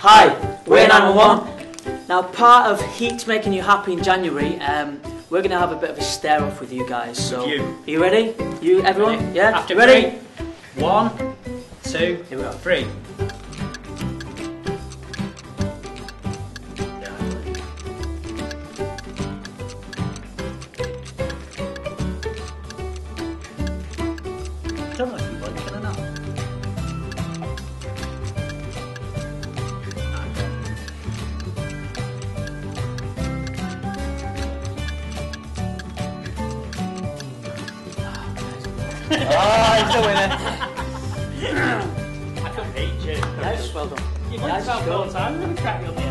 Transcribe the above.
Hi, we're 911. Now, part of Heat making you happy in January, um, we're going to have a bit of a stare off with you guys. So, you. are you ready? You, everyone? Ready? Yeah. After ready? three. One, two, Here we go. three. Don't Oh, he's the winner. I can reach it. Nice, well done. You Nice, got about go. four. I'm going to crack you on the head.